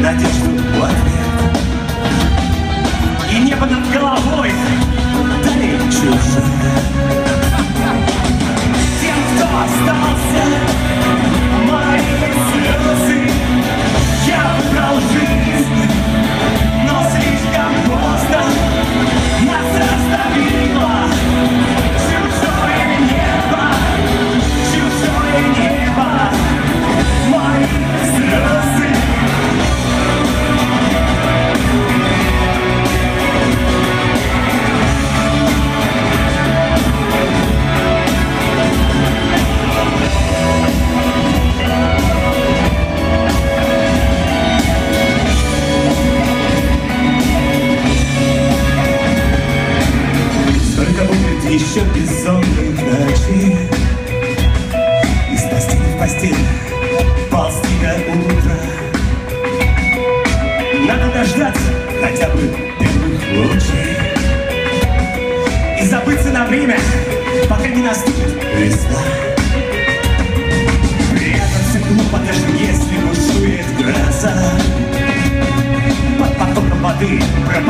надежду в ответ. И небо над головой, да и чужое. Надо дождаться хотя бы первых лучей. И забыться на время, пока не наступит весна. Прятаться глупо, даже если бушует гроза. Под потоком воды злоба